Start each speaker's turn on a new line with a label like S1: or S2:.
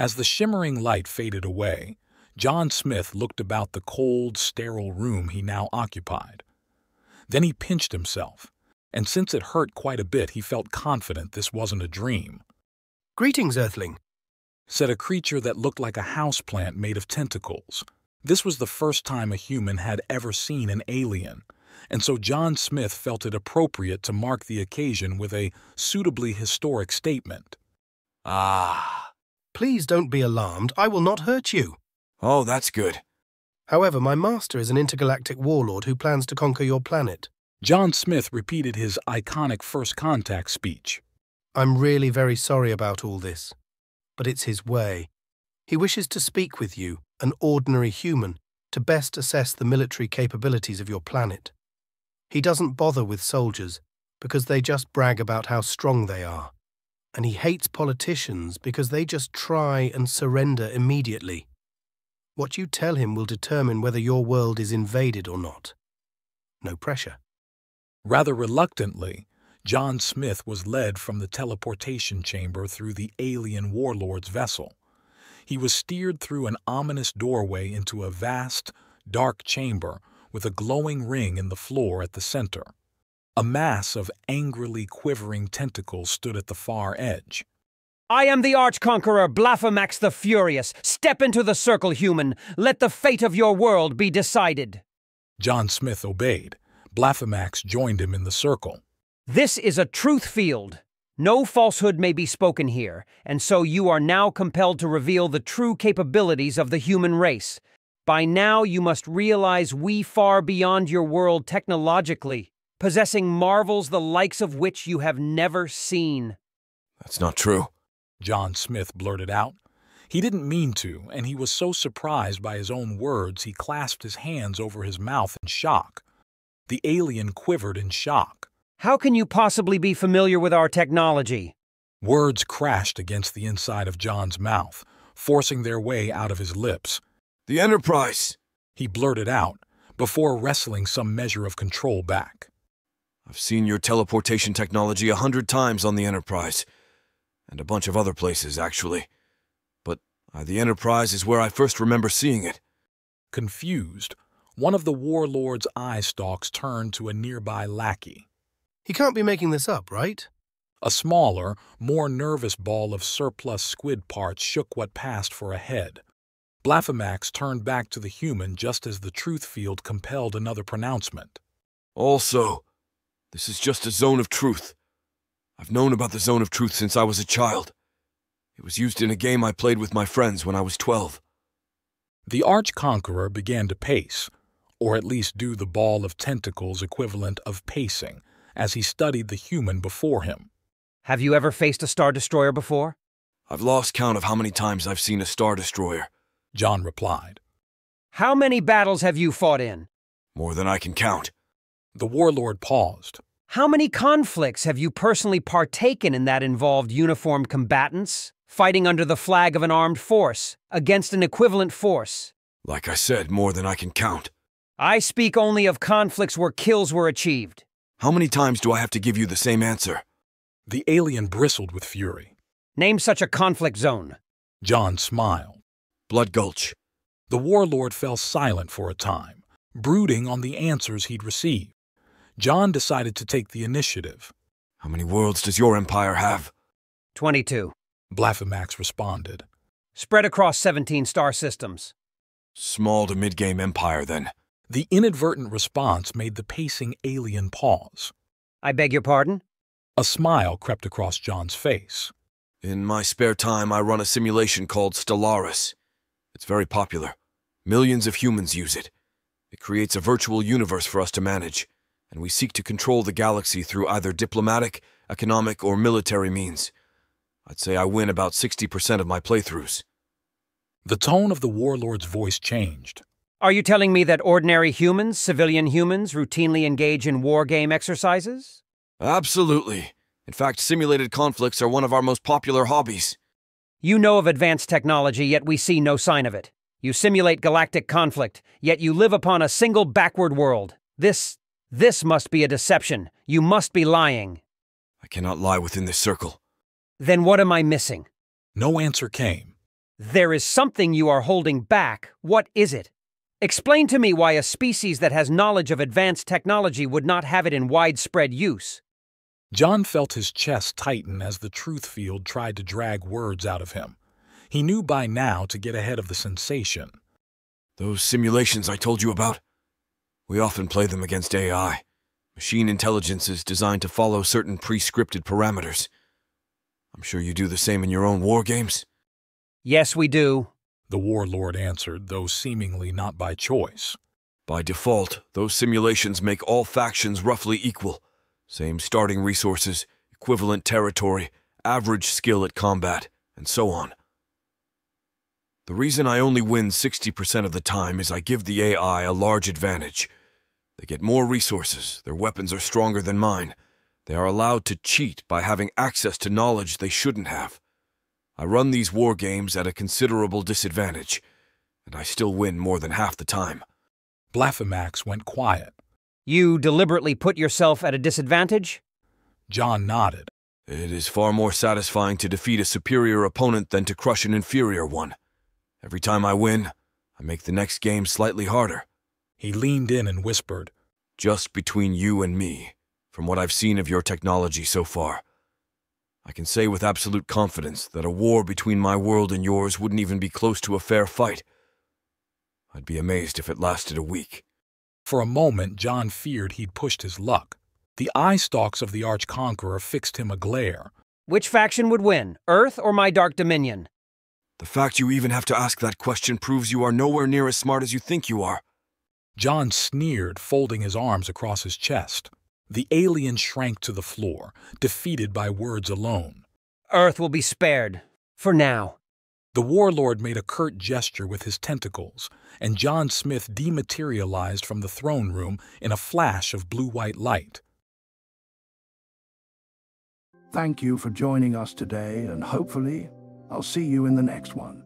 S1: As the shimmering light faded away, John Smith looked about the cold, sterile room he now occupied. Then he pinched himself, and since it hurt quite a bit, he felt confident this wasn't a dream.
S2: Greetings, Earthling,
S1: said a creature that looked like a houseplant made of tentacles. This was the first time a human had ever seen an alien, and so John Smith felt it appropriate to mark the occasion with a suitably historic statement.
S3: Ah.
S2: Please don't be alarmed. I will not hurt you.
S3: Oh, that's good.
S2: However, my master is an intergalactic warlord who plans to conquer your planet.
S1: John Smith repeated his iconic first contact speech.
S2: I'm really very sorry about all this, but it's his way. He wishes to speak with you, an ordinary human, to best assess the military capabilities of your planet. He doesn't bother with soldiers because they just brag about how strong they are. And he hates politicians because they just try and surrender immediately. What you tell him will determine whether your world is invaded or not. No pressure.
S1: Rather reluctantly, John Smith was led from the teleportation chamber through the alien warlord's vessel. He was steered through an ominous doorway into a vast, dark chamber with a glowing ring in the floor at the center. A mass of angrily quivering tentacles stood at the far edge.
S4: I am the Arch-Conqueror, Blaphamax the Furious. Step into the circle, human. Let the fate of your world be decided.
S1: John Smith obeyed. Blaphamax joined him in the circle.
S4: This is a truth field. No falsehood may be spoken here, and so you are now compelled to reveal the true capabilities of the human race. By now, you must realize we far beyond your world technologically, possessing marvels the likes of which you have never seen.
S3: That's not true.
S1: John Smith blurted out. He didn't mean to, and he was so surprised by his own words he clasped his hands over his mouth in shock. The alien quivered in shock.
S4: How can you possibly be familiar with our technology?
S1: Words crashed against the inside of John's mouth, forcing their way out of his lips.
S3: The Enterprise!
S1: He blurted out, before wrestling some measure of control back.
S3: I've seen your teleportation technology a hundred times on the Enterprise and a bunch of other places, actually. But uh, the Enterprise is where I first remember seeing it.
S1: Confused, one of the warlord's eye stalks turned to a nearby lackey.
S2: He can't be making this up, right?
S1: A smaller, more nervous ball of surplus squid parts shook what passed for a head. Blaphamax turned back to the human just as the truth field compelled another pronouncement.
S3: Also, this is just a zone of truth. I've known about the Zone of Truth since I was a child. It was used in a game I played with my friends when I was 12.
S1: The Arch-Conqueror began to pace, or at least do the ball of tentacles equivalent of pacing, as he studied the human before him.
S4: Have you ever faced a Star Destroyer before?
S3: I've lost count of how many times I've seen a Star Destroyer,
S1: John replied.
S4: How many battles have you fought in?
S3: More than I can count.
S1: The warlord paused.
S4: How many conflicts have you personally partaken in that involved uniformed combatants, fighting under the flag of an armed force, against an equivalent force?
S3: Like I said, more than I can count.
S4: I speak only of conflicts where kills were achieved.
S3: How many times do I have to give you the same answer?
S1: The alien bristled with fury.
S4: Name such a conflict zone.
S1: John smiled.
S3: Blood Gulch.
S1: The warlord fell silent for a time, brooding on the answers he'd received. John decided to take the initiative.
S3: How many worlds does your empire have?
S4: 22.
S1: Blaphamax responded.
S4: Spread across 17 star systems.
S3: Small to mid-game empire, then.
S1: The inadvertent response made the pacing alien pause.
S4: I beg your pardon?
S1: A smile crept across John's face.
S3: In my spare time, I run a simulation called Stellaris. It's very popular. Millions of humans use it. It creates a virtual universe for us to manage and we seek to control the galaxy through either diplomatic, economic, or military means. I'd say I win about 60% of my playthroughs.
S1: The tone of the warlord's voice changed.
S4: Are you telling me that ordinary humans, civilian humans, routinely engage in war game exercises?
S3: Absolutely. In fact, simulated conflicts are one of our most popular hobbies.
S4: You know of advanced technology, yet we see no sign of it. You simulate galactic conflict, yet you live upon a single backward world. This this must be a deception. You must be lying.
S3: I cannot lie within this circle.
S4: Then what am I missing?
S1: No answer came.
S4: There is something you are holding back. What is it? Explain to me why a species that has knowledge of advanced technology would not have it in widespread use.
S1: John felt his chest tighten as the truth field tried to drag words out of him. He knew by now to get ahead of the sensation.
S3: Those simulations I told you about? We often play them against AI. Machine intelligence is designed to follow certain pre-scripted parameters. I'm sure you do the same in your own war games?
S4: Yes, we do,
S1: the warlord answered, though seemingly not by choice.
S3: By default, those simulations make all factions roughly equal. Same starting resources, equivalent territory, average skill at combat, and so on. The reason I only win 60% of the time is I give the AI a large advantage. They get more resources, their weapons are stronger than mine. They are allowed to cheat by having access to knowledge they shouldn't have. I run these war games at a considerable disadvantage, and I still win more than half the time.
S1: Blaphamax went quiet.
S4: You deliberately put yourself at a disadvantage?
S1: John nodded.
S3: It is far more satisfying to defeat a superior opponent than to crush an inferior one. Every time I win, I make the next game slightly harder.
S1: He leaned in and whispered,
S3: Just between you and me, from what I've seen of your technology so far, I can say with absolute confidence that a war between my world and yours wouldn't even be close to a fair fight. I'd be amazed if it lasted a week.
S1: For a moment, John feared he'd pushed his luck. The eye stalks of the Arch-Conqueror fixed him a glare.
S4: Which faction would win, Earth or my Dark Dominion?
S3: The fact you even have to ask that question proves you are nowhere near as smart as you think you are.
S1: John sneered, folding his arms across his chest. The alien shrank to the floor, defeated by words alone.
S4: Earth will be spared. For now.
S1: The warlord made a curt gesture with his tentacles, and John Smith dematerialized from the throne room in a flash of blue-white light.
S5: Thank you for joining us today, and hopefully, I'll see you in the next one.